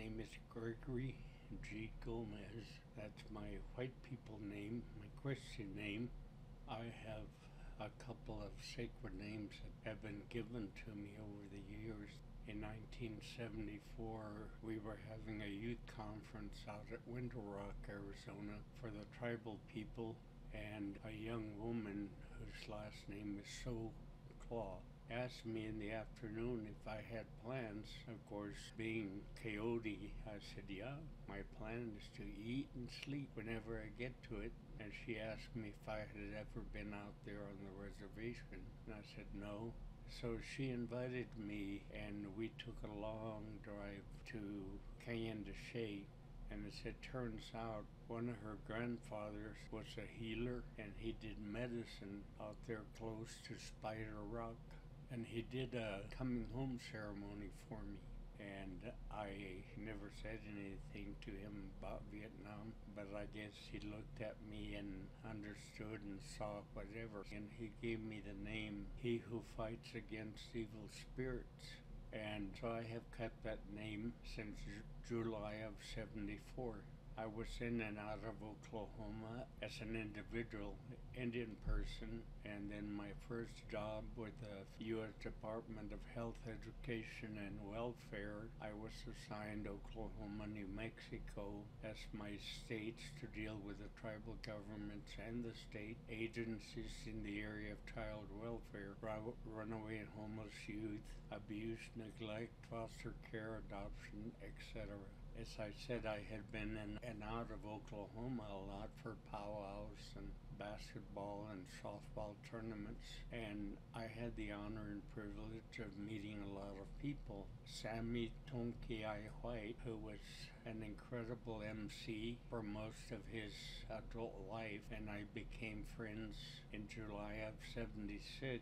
name is Gregory G. Gomez. That's my white people name, my Christian name. I have a couple of sacred names that have been given to me over the years. In 1974, we were having a youth conference out at Window Rock, Arizona for the tribal people, and a young woman whose last name is So Claw asked me in the afternoon if I had plans. Of course, being coyote, I said, Yeah, my plan is to eat and sleep whenever I get to it. And she asked me if I had ever been out there on the reservation. And I said, No. So she invited me, and we took a long drive to Canyon de Chelly. And as it turns out, one of her grandfathers was a healer, and he did medicine out there close to Spider Rock and he did a coming home ceremony for me. And I never said anything to him about Vietnam, but I guess he looked at me and understood and saw whatever. And he gave me the name He Who Fights Against Evil Spirits. And so I have kept that name since July of 74. I was in and out of Oklahoma as an individual Indian person, and then my first job with the U.S. Department of Health, Education, and Welfare, I was assigned Oklahoma, New Mexico as my states to deal with the tribal governments and the state agencies in the area of child welfare, runaway and homeless youth, abuse, neglect, foster care, adoption, etc. As I said, I had been in and out of Oklahoma a lot for powwows and basketball and softball tournaments, and I had the honor and privilege of meeting a lot of people. Sammy Tone-Kei White, who was an incredible MC for most of his adult life, and I became friends in July of 76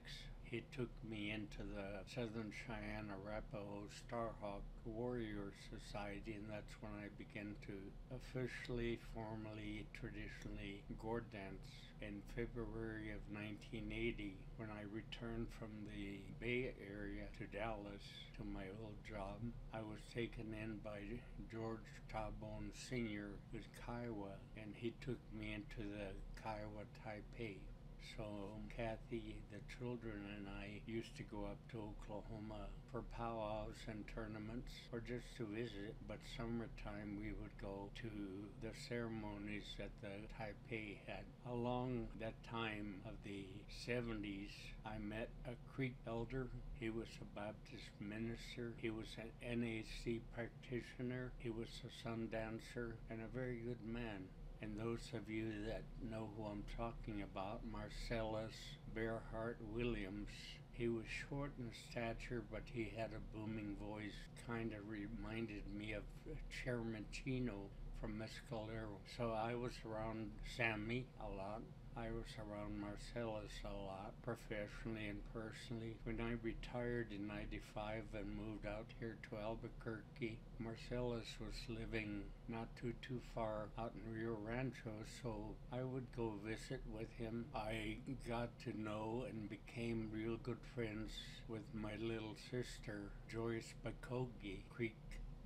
he took me into the Southern Cheyenne Arapaho Starhawk Warrior Society, and that's when I began to officially, formally, traditionally gourd dance. In February of 1980, when I returned from the Bay Area to Dallas to my old job, I was taken in by George Tahbone Sr., who's Kiowa, and he took me into the Kiowa Tia-Piah. So um, Kathy, the children, and I used to go up to Oklahoma for powwows and tournaments or just to visit. But summertime we would go to the ceremonies that the Tia-Piah had. Along that time of the 70s, I met a Creek elder. He was a Baptist minister. He was an NAC practitioner. He was a sun dancer and a very good man. And those of you that know who I'm talking about, Marcellus Bearheart Williams, he was short in stature, but he had a booming voice. Kind of reminded me of Chairman from Mescalero. So I was around Sammy a lot. I was around Marcellus a lot, professionally and personally. When I retired in 95 and moved out here to Albuquerque, Marcellus was living not too, too far out in Rio Rancho, so I would go visit with him. I got to know and became real good friends with my little sister, Joyce Bakogi Creek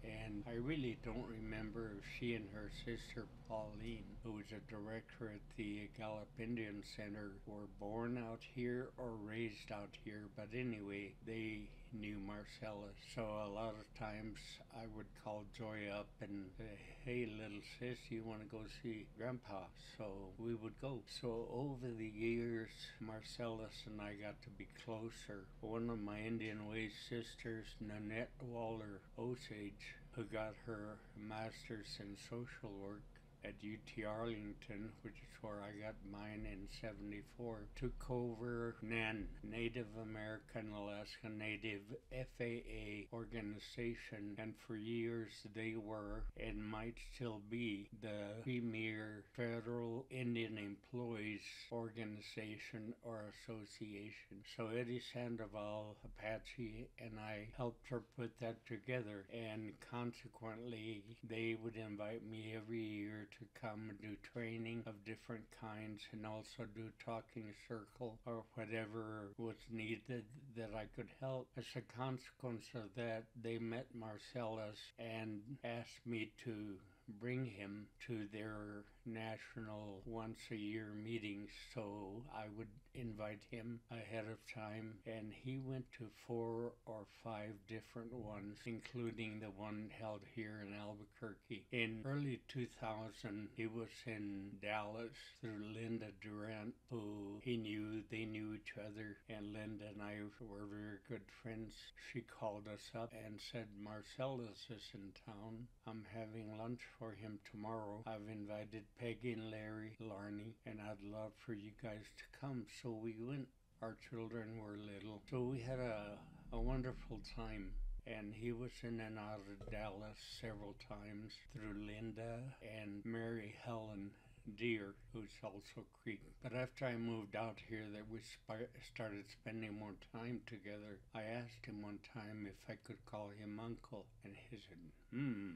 and I really don't remember if she and her sister Pauline, who was a director at the Gallup Indian Center, were born out here or raised out here. But anyway, they knew Marcella. So a lot of times I would call Joy up and say, hey, little sis, you want to go see Grandpa? So we would go. So over the years, Marcellus and I got to be closer. One of my Indian Way sisters, Nanette Waller Osage, who got her master's in social work at UT Arlington, which is where I got mine in 74, took over NAN, Native American Alaska Native FAA organization, and for years they were and might still be the premier federal Indian employees organization or association. So Eddie Sandoval, Apache, and I helped her put that together, and consequently, they would invite me every year to come and do training of different kinds and also do talking circle or whatever was needed that I could help. As a consequence of that, they met Marcellus and asked me to bring him to their national once a year meetings so I would invite him ahead of time and he went to four or five different ones including the one held here in Albuquerque. In early 2000 he was in Dallas through Linda Durant who he knew they knew each other and Linda and I were very good friends. She called us up and said Marcellus is in town. I'm having lunch for him tomorrow. I've invited Peggy and Larry Larney, and I'd love for you guys to come. So we went. Our children were little. So we had a, a wonderful time. And he was in and out of Dallas several times through Linda and Mary Helen Deer, who's also Creek. But after I moved out here, that we sp- started spending more time together. I asked him one time if I could call him Uncle, and he said, "Hmm,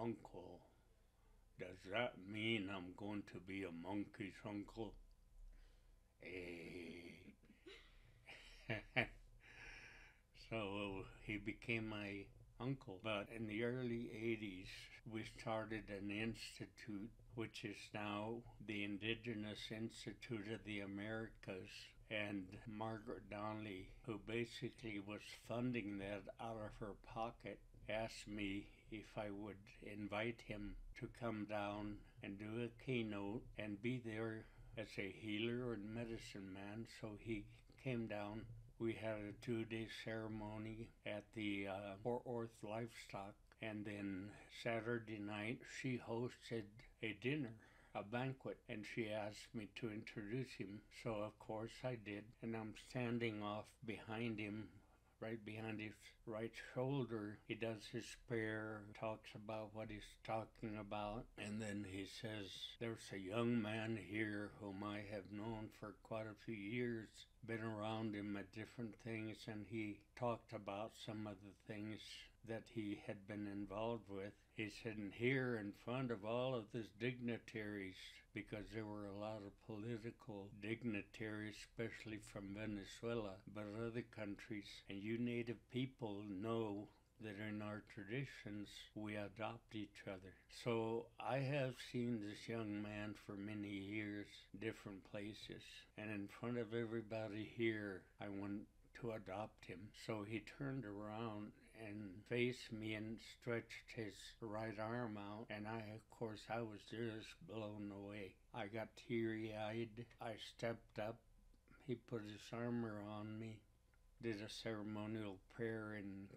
Uncle. Does that mean I'm going to be a monkey's uncle?" Eh. so he became my uncle. But in the early 80s, we started an institute, which is now the Indigenous Institute of the Americas. And Margaret Donnelly, who basically was funding that out of her pocket, asked me if I would invite him to come down and do a keynote and be there as a healer and medicine man. So he came down we had a two day ceremony at the uh, Fort Worth Livestock, and then Saturday night she hosted a dinner. A banquet, and she asked me to introduce him. So, of course, I did. And I'm standing off behind him right behind his right shoulder. He does his prayer, talks about what he's talking about, and then he says, There's a young man here whom I have known for quite a few years, been around him at different things, and he talked about some of the things that he had been involved with. He said, and here in front of all of these dignitaries, because there were a lot of political dignitaries, especially from Venezuela, but other countries, and you native people know that in our traditions we adopt each other. So I have seen this young man for many years, different places, and in front of everybody here, I went to adopt him. So he turned around and faced me and stretched his right arm out and I of course I was just blown away. I got teary eyed. I stepped up. He put his armor on me, did a ceremonial prayer in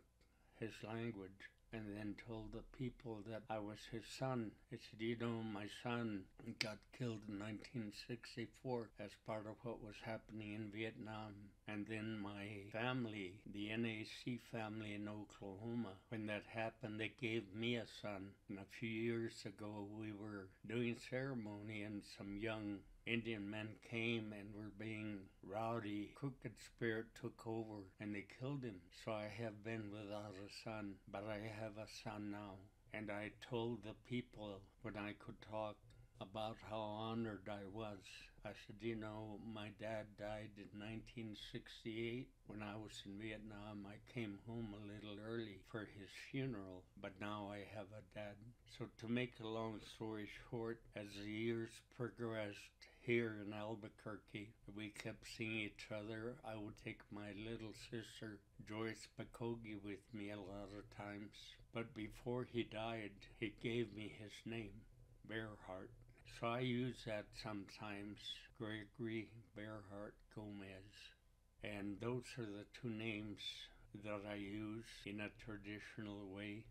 his language and then told the people that I was his son. He said, You know, my son got killed in 1964 as part of what was happening in Vietnam. And then my family, the NAC family in Oklahoma, when that happened, they gave me a son. And a few years ago, we were doing ceremony, and some young Indian men came and were being rowdy. Crooked Spirit took over and they killed him. So I have been without a son, but I have a son now. And I told the people when I could talk about how honored I was. I said, you know, my dad died in 1968. When I was in Vietnam, I came home a little early for his funeral, but now I have a dad. So, to make a long story short, as the years progressed here in Albuquerque, we kept seeing each other. I would take my little sister, Joyce Bakogi, with me a lot of times. But before he died, he gave me his name, Bearheart. So I use that sometimes, Gregory Bearheart Gomez. And those are the two names that I use in a traditional way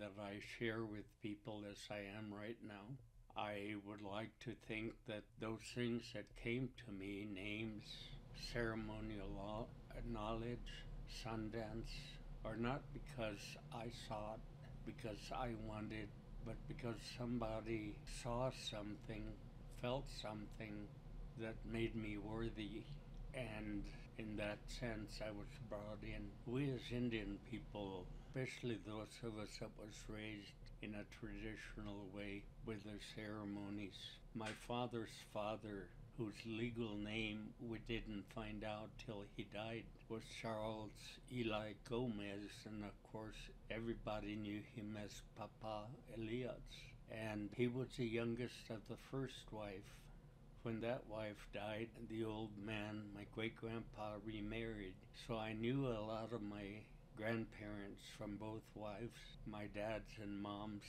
that I share with people as I am right now. I would like to think that those things that came to me, names, ceremonial knowledge, Sundance, are not because I saw it, because I wanted but because somebody saw something, felt something that made me worthy, and in that sense I was brought in. We as Indian people, especially those of us that was raised in a traditional way with their ceremonies. My father's father, whose legal name we didn't find out till he died, was Charles Eli Gomez, and of course everybody knew him as Papa Elias. And he was the youngest of the first wife. When that wife died, the old man, my great grandpa, remarried. So I knew a lot of my grandparents from both wives, my dad's and mom's,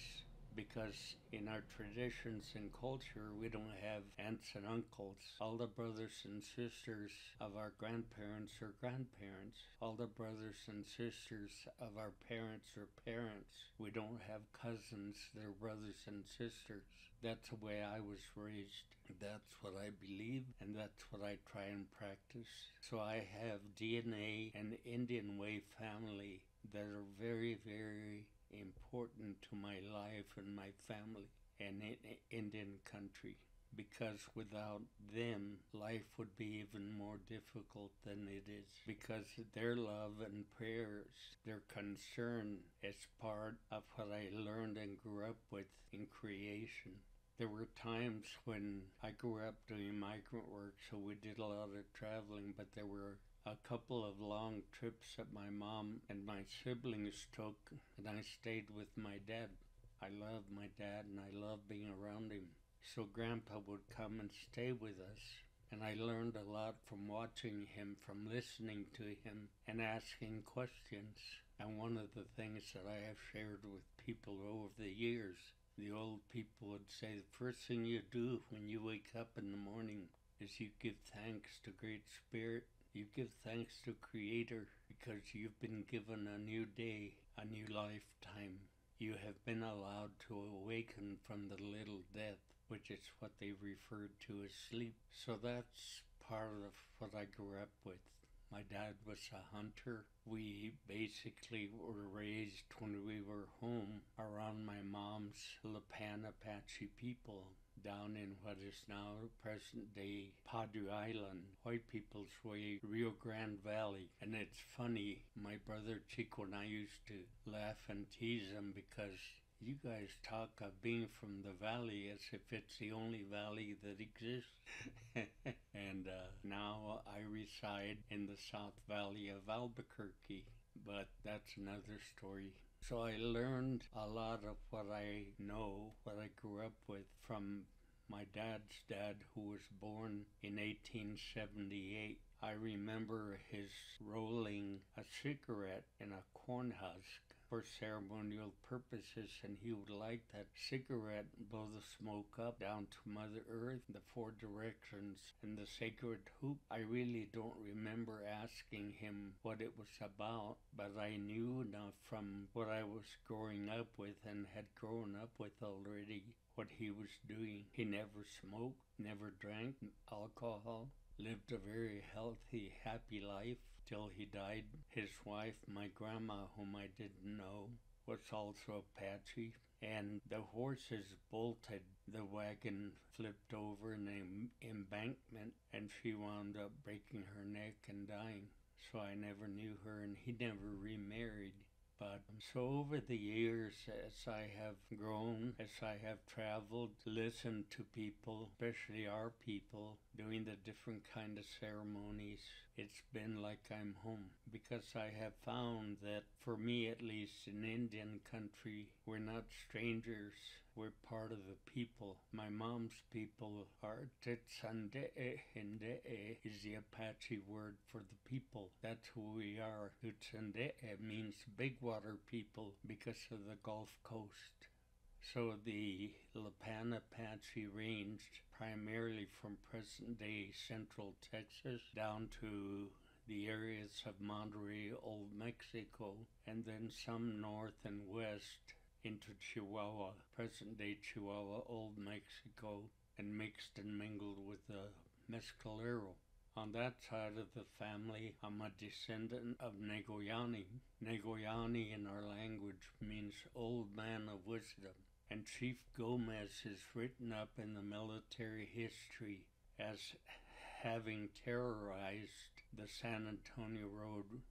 because in our traditions and culture, we don't have aunts and uncles. All the brothers and sisters of our grandparents are grandparents. All the brothers and sisters of our parents are parents. We don't have cousins, they're brothers and sisters. That's the way I was raised. That's what I believe, and that's what I try and practice. So I have DNA and Indian way family that are very, very important to my life and my family and in Indian country. Because without them, life would be even more difficult than it is. Because their love and prayers, their concern is part of what I learned and grew up with in creation. There were times when I grew up doing migrant work, so we did a lot of traveling, but there were a couple of long trips that my mom and my siblings took, and I stayed with my dad. I love my dad and I love being around him. So Grandpa would come and stay with us, and I learned a lot from watching him, from listening to him, and asking questions. And one of the things that I have shared with people over the years the old people would say the first thing you do when you wake up in the morning is you give thanks to Great Spirit. You give thanks to Creator because you've been given a new day, a new lifetime. You have been allowed to awaken from the little death, which is what they referred to as sleep. So that's part of what I grew up with. My dad was a hunter. We basically were raised when we were home around my mom's Lipan Apache people down in what is now present day Padre Island, White People's Way, Rio Grande Valley. And it's funny, my brother Chico and I used to laugh and tease him because you guys talk of being from the valley as if it's the only valley that exists. and uh, now I reside in the South Valley of Albuquerque, but that's another story. So I learned a lot of what I know, what I grew up with from my dad's dad, who was born in 1878. I remember his rolling a cigarette in a corn husk for ceremonial purposes, and he would light that cigarette and blow the smoke up down to Mother Earth, the four directions, and the sacred hoop. I really don't remember asking him what it was about, but I knew enough from what I was growing up with and had grown up with already what he was doing. He never smoked, never drank alcohol, lived a very healthy, happy life till he died. His wife, my grandma, whom I didn't know, was also Apache, and the horses bolted. The wagon flipped over in an embankment, and she wound up breaking her neck and dying. So I never knew her, and he never remarried. But so over the years, as I have grown, as I have traveled, listened to people, especially our people, doing the different kind of ceremonies, it's been like I'm home. Because I have found that for me at least in Indian country we're not strangers we're part of the people. My mom's people are Titsande'e Hinde'e is the Apache word for the people. That's who we are. Titsande'e means big water people because of the Gulf Coast. So the Lipan Apache ranged primarily from present day central Texas down to the areas of Monterrey, Old Mexico, and then some north and west into Chihuahua, present day Chihuahua, Old Mexico, and mixed and mingled with the Mescalero. On that side of the family, I'm a descendant of Negoyani. Negoyani in our language means old man of wisdom and Chief Gomez is written up in the military history as having terrorized the San Antonio Road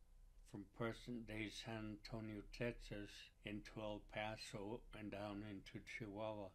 from present day San Antonio, Texas, into El Paso and down into Chihuahua.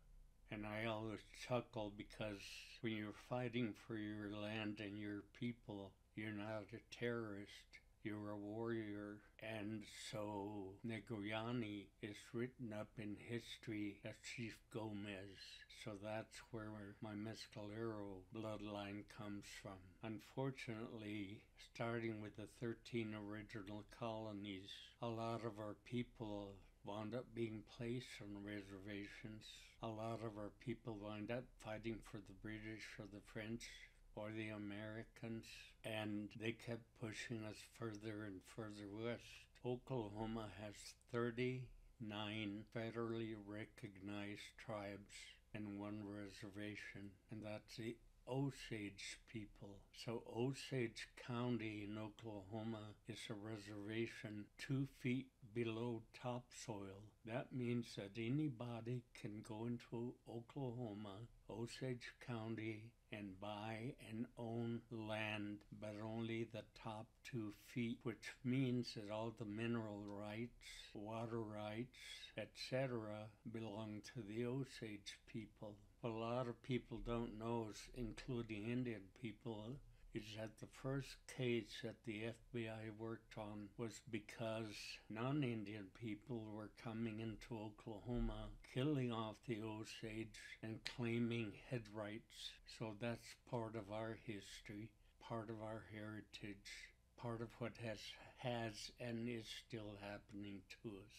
And I always chuckle because when you're fighting for your land and your people, you're not a terrorist you're a warrior. And so Negoyani is written up in history as Chief Gomez. So that's where my Mescalero bloodline comes from. Unfortunately, starting with the 13 original colonies, a lot of our people wound up being placed on reservations. A lot of our people wound up fighting for the British or the French or the Americans, and they kept pushing us further and further west. Oklahoma has 39 federally recognized tribes and one reservation, and that's the Osage people. So, Osage County in Oklahoma is a reservation two feet below topsoil. That means that anybody can go into Oklahoma, Osage County, and buy and own land, but only the top two feet, which means that all the mineral rights, water rights, etc., belong to the Osage people. A lot of people don't know, including Indian people, is that the first case that the FBI worked on was because non Indian people were coming into Oklahoma, killing off the Osage, and claiming head rights. So that's part of our history, part of our heritage, part of what has, has and is still happening to us.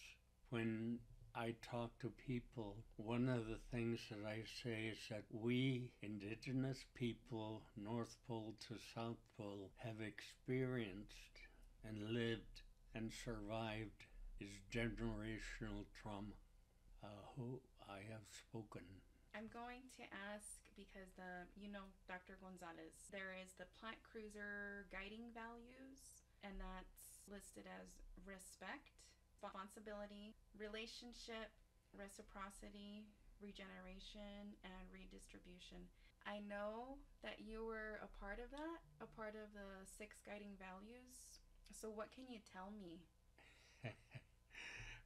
When I talk to people, one of the things that I say is that we, indigenous people, North Pole to South Pole, have experienced and lived and survived is generational trauma. Uh, who I have spoken. I'm going to ask because the you know Dr. Gonzalez, there is the Plant Cruzer guiding values, and that's listed as respect, responsibility, relationship, reciprocity, regeneration, and redistribution. I know that you were a part of that, a part of the six guiding values. So, what can you tell me?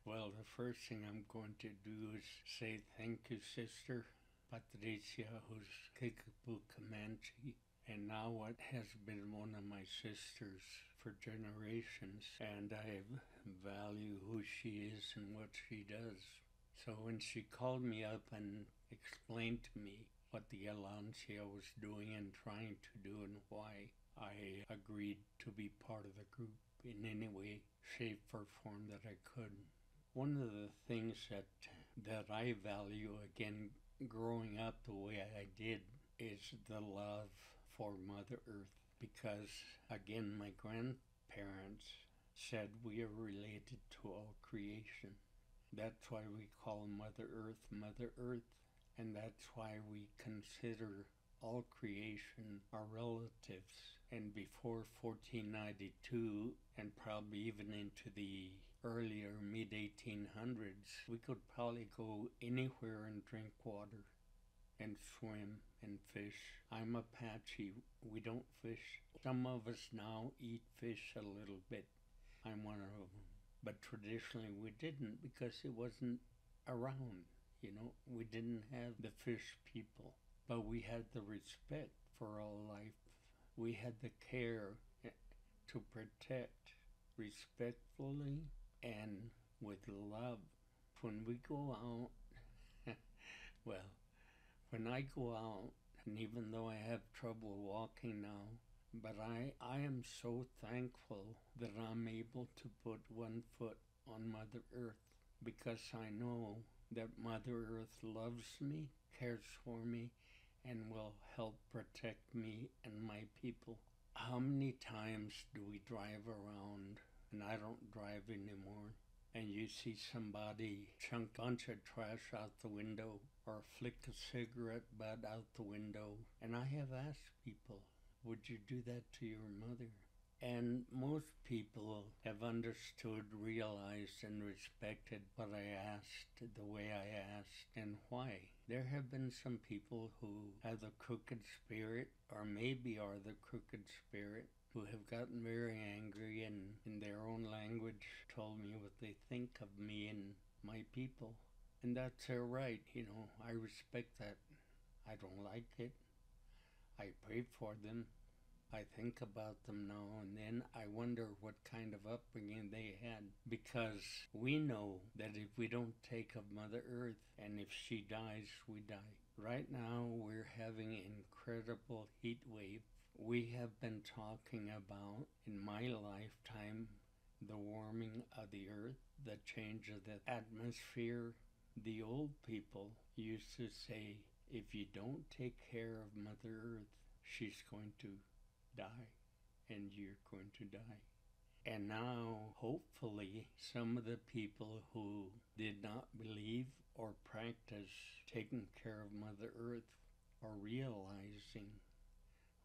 well, the first thing I'm going to do is say thank you, Sister Patricia, who's Kickapoo Comanche, and now what has been one of my sisters for generations, and I value who she is and what she does. So when she called me up and explained to me what the Alianza was doing and trying to do and why, I agreed to be part of the group in any way, shape, or form that I could. One of the things that that I value again growing up the way I did is the love for Mother Earth because, again, my grandparents said we are related to all creation. That's why we call Mother Earth Mother Earth, and that's why we consider all creation our relatives. And before 1492, and probably even into the earlier mid 1800s, we could probably go anywhere and drink water and swim and fish. I'm Apache. We don't fish. Some of us now eat fish a little bit. I'm one of them. But traditionally we didn't because it wasn't around. You know, we didn't have the fish people. But we had the respect for all life. We had the care eh, to protect respectfully and with love. When we go out, well, when I go out, and even though I have trouble walking now, but I, I am so thankful that I'm able to put one foot on Mother Earth because I know that Mother Earth loves me, cares for me, and will help protect me and my people. How many times do we drive around, and I don't drive anymore, and you see somebody chunk bunch of trash out the window or flick a cigarette butt out the window. And I have asked people, would you do that to your mother? And most people have understood, realized, and respected what I asked, the way I asked, and why. There have been some people who have the crooked spirit, or maybe are the crooked spirit, who have gotten very angry and in their own language told me what they think of me and my people. And that's their right, you know. I respect that. I don't like it. I pray for them. I think about them now and then. I wonder what kind of upbringing they had because we know that if we don't take of Mother Earth and if she dies, we die. Right now, we're having incredible heat wave. We have been talking about, in my lifetime, the warming of the earth, the change of the atmosphere. The old people used to say, if you don't take care of Mother Earth, she's going to die and you're going to die. And now, hopefully, some of the people who did not believe or practice taking care of Mother Earth are realizing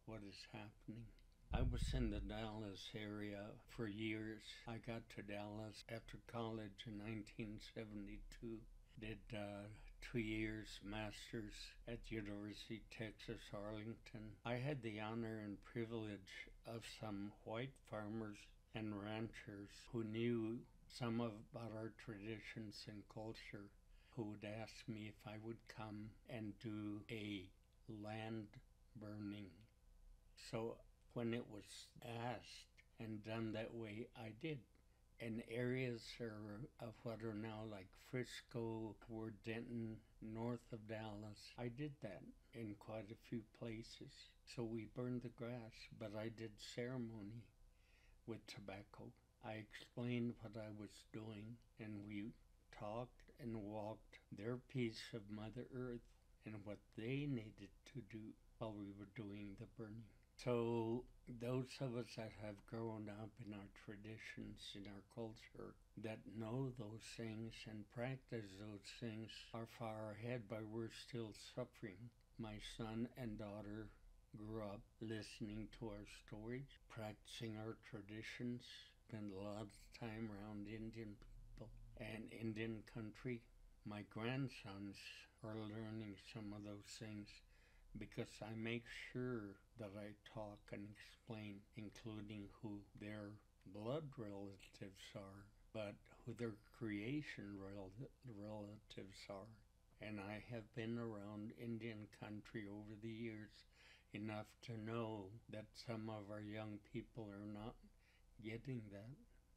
what is happening. I was in the Dallas area for years. I got to Dallas after college in 1972. Did uh, two years masters at the University of Texas Arlington. I had the honor and privilege of some white farmers and ranchers who knew some of about our traditions and culture who would ask me if I would come and do a land burning. So when it was asked and done that way, I did in areas are, of what are now like Frisco, toward Denton, north of Dallas. I did that in quite a few places. So we burned the grass, but I did ceremony with tobacco. I explained what I was doing, and we talked and walked their piece of Mother Earth and what they needed to do while we were doing the burning. So, those of us that have grown up in our traditions, in our culture, that know those things and practice those things are far ahead, but we're still suffering. My son and daughter grew up listening to our stories, practicing our traditions, spent a lot of time around Indian people and Indian country. My grandsons are learning some of those things because I make sure that I talk and explain, including who their blood relatives are, but who their creation rel- relatives are. And I have been around Indian country over the years enough to know that some of our young people are not getting that.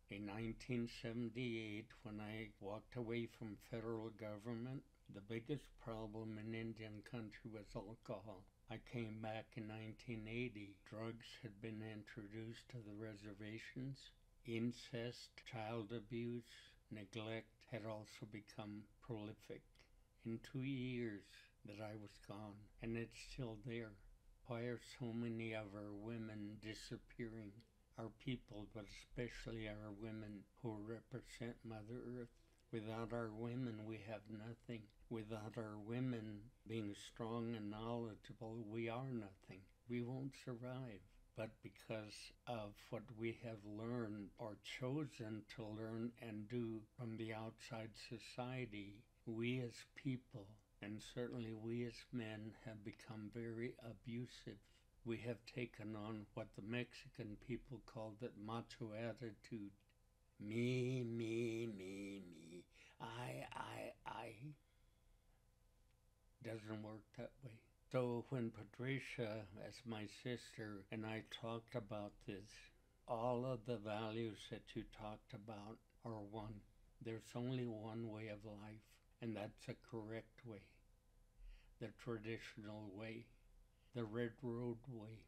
In 1978, when I walked away from federal government, the biggest problem in Indian country was alcohol. I came back in 1980. Drugs had been introduced to the reservations. Incest, child abuse, neglect had also become prolific. In two years that I was gone, and it's still there. Why are so many of our women disappearing? Our people, but especially our women who represent Mother Earth. Without our women, we have nothing. Without our women being strong and knowledgeable, we are nothing. We won't survive. But because of what we have learned or chosen to learn and do from the outside society, we as people, and certainly we as men, have become very abusive. We have taken on what the Mexican people called it macho attitude me, me, me, me. I, I, I. Doesn't work that way. So when Patricia, as my sister, and I talked about this, all of the values that you talked about are one. There's only one way of life, and that's a correct way. The traditional way, the Red Road way.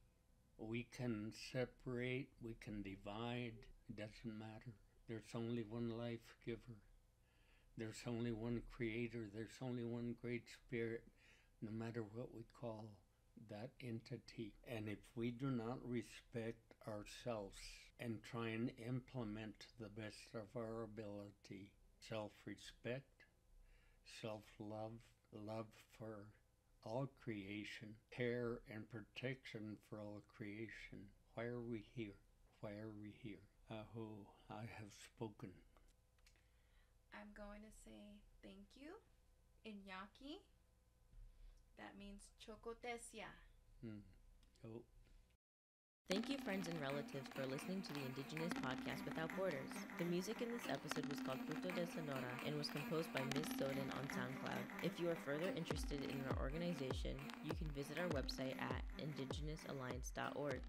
We can separate, we can divide, it doesn't matter. There's only one life giver. There's only one creator. There's only one great spirit, no matter what we call that entity. And if we do not respect ourselves and try and implement the best of our ability, self respect, self love, love for all creation, care and protection for all creation, why are we here? Why are we here? Aho, I have spoken. I'm going to say thank you in Yaqui. That means chocotesia. Hmm. Oh. Thank you, friends and relatives, for listening to the Indigenous Podcast Without Borders. The music in this episode was called Fruto de Sonora and was composed by Ms. Soden on SoundCloud. If you are further interested in our organization, you can visit our website at indigenousalliance.org.